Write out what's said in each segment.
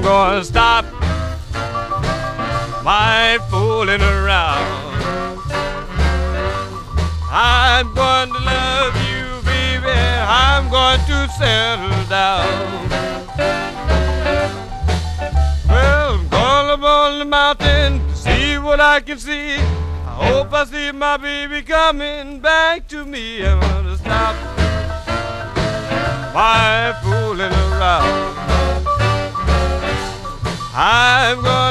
gonna stop my fooling around. I'm going to love you, baby. I'm going to settle down. Well, I'm going up on the mountain to see what I can see. I hope I see my baby coming back to me. I'm gonna stop my fooling around. I'm going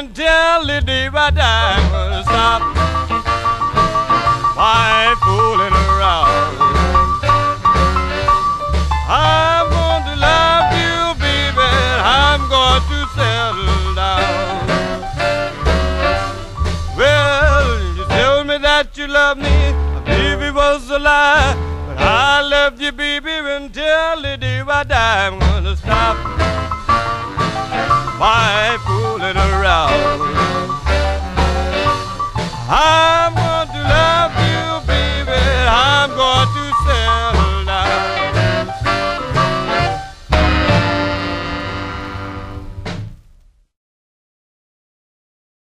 until the day die. I'm gonna stop my fooling around. I'm going to love you, baby. I'm going to settle down. Well, you told me that you love me. It was a lie. But I love you, baby, until the day die. I'm gonna stop